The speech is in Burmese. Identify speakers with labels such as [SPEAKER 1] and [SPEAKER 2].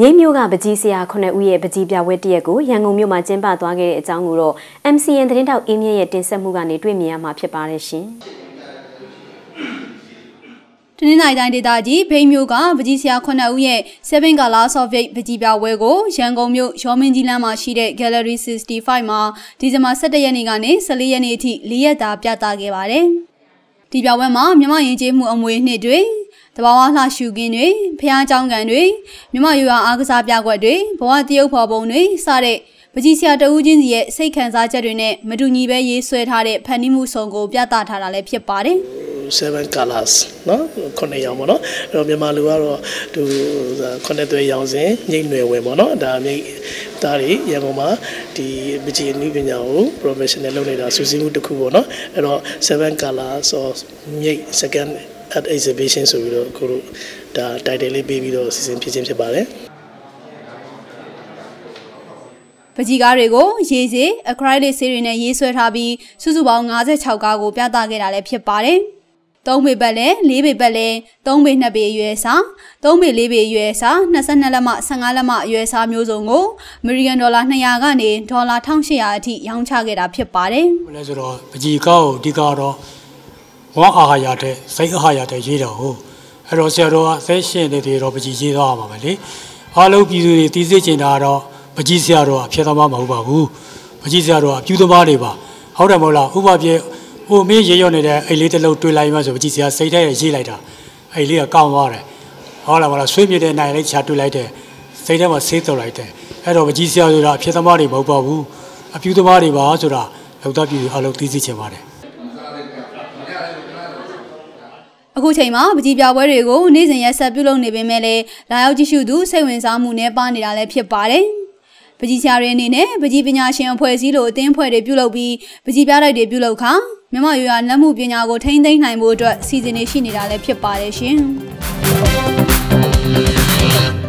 [SPEAKER 1] ငိမ့်မျိုးကပကြီးဆရာ9ဦးရဲ့ပကြီးပြပွဲတရက်ကိုရန်ကုန်မြို့မှာကျင်းပသွားခဲ့တဲ့အကြောင်းကိုတော့ MCN သတင်းတောက်အင်းမြင့်ရဲ့တင်ဆက်မှုကနေတွေ့မြင်ရမှာဖြစ်ပါတယ်ရှင်။
[SPEAKER 2] တနင်္လာရီတိုင်းဒေသကြီးဘိန်းမျိုးကပကြီးဆရာ9ဦးရဲ့7 Color Soviet ပကြီးပြပွဲကိုရန်ကုန်မြို့ရောမင်းကြီးလမ်းမှာရှိတဲ့ Gallery 65မှာဒီဇင်ဘာ17ရက်နေ့ကနေ14ရက်နေ့အထိ၄ရက်တာပြသခဲ့ပါတယ်။ဒီပြပွဲမှာမြမရင်ကျေးမှုအမွေနှစ်တွေ တဘာဝလှရှုခင်းတွေဖျားเจ้าကန်တွေမြမရွာအားကစားပြကွက်တွေဘဝတရုပ်ဖော်ပုံတွေစတဲ့ပကြီးဆရာတဦးချင်းစီရဲ့စိတ်ခံစားချက်တွေနဲ့မတူညီပဲရေးဆွဲထားတဲ့ဖန်တီးမှုစုံကိုပြသထားတာလည်းဖြစ်ပါတယ်
[SPEAKER 3] 7 colors เนาะခုနှစ်ရောင်ပေါ့เนาะအဲ့တော့မြန်မာလူကတော့သူခုနှစ်သွေးရောင်စဉ်ညိတ်နွယ်ဝင်ပေါ့เนาะဒါမြိတ်သားတွေရန်ကုန်မှာဒီပကြီးနည်းပညာကို professional လုပ်နေတာစူးစီးမှုတစ်ခုပေါ့เนาะအဲ့တော့7 colors of မြိတ် second at exhibition ဆိုပြီးတော့ကိုတို့ဒါ title လေးပေးပြီးတော့စီစဉ်ဖြစ်ခြင်းဖြစ်ပါတယ်
[SPEAKER 2] ပကြီးကားတွေကိုရေစေး acrylic ဆေးတွေနဲ့ရေးဆွဲထားပြီးစုစုပေါင်း56ကားကိုပြသခဲ့တာလည်းဖြစ်ပါတယ်။3ပေပတ်လဲ4ပေပတ်လဲ3ပေ2ပေအရွယ်စာ3ပေ4ပေအရွယ်စာ22လက်မှ15လက်မှအရွယ်စာမျိုးစုံကိုအမေရိကန်ဒေါ်လာ200ကနေဒေါ်လာ1800အထိရောင်းချခဲ့တာဖြစ်ပါတယ်။
[SPEAKER 4] လဲဆိုတော့ပကြီးကောက်အဓိကတော့ ဝါအာဟာရတဲ့စိတ်အာဟာရတဲ့ရေးတော်ဟုတ်အဲ့တော့ဆရာတော်ကဆက်ရှင်တဲ့တွေတော့ပကြီးရေးသွားမှာပဲလေအားလုံးပြည်သူတွေတည်စေချင်တာကတော့ပကြီးဆရာတော်ကအဖြစ်သမားမဟုတ်ပါဘူးပကြီးဆရာတော်ကအပြုသမားတွေပါဟုတ်တယ်မဟုတ်လားဥပပြေဟိုမင်းရေရော့နေတဲ့အိတ်လေးတစ်လုံးတွေးလိုက်မှဆိုပကြီးဆရာစိတ်ထဲရေးလိုက်တာအိတ်လေးကကောင်းသွားတယ်ဟုတ်လားမလားဆွေးမြေတဲ့နိုင်လေးချာတွေးလိုက်တယ်စိတ်ထဲမှာဆေးတော်လိုက်တယ်အဲ့တော့ပကြီးဆရာဆိုတာအဖြစ်သမားတွေမဟုတ်ပါဘူးအပြုသမားတွေပါဆိုတာလောက်တော့ပြည်သူအလုံးသိသိချင်ပါတယ်
[SPEAKER 2] အခုချိန်မှာပကြီးပြပွဲတွေကိုနေ့စဉ်ရက်ဆက်ပြုလုပ်နေပေမဲ့လည်းလာရောက်ကြည့်ရှုသူစိတ်ဝင်စားမှုနဲ့ပါနေတာလည်းဖြစ်ပါတယ်။ပကြီးဆရာတွေအနေနဲ့ပကြီးပညာရှင်အဖွဲ့အစည်းလိုအသင်းအဖွဲ့တွေပြုလုပ်ပြီးပကြီးပြတိုက်တွေပြုလုပ်ခါမြမရွာလက်မှုပညာကိုထိန်းသိမ်းနိုင်ဖို့အတွက်စီစဉ်နေရှိနေတာလည်းဖြစ်ပါတယ်ရှင်။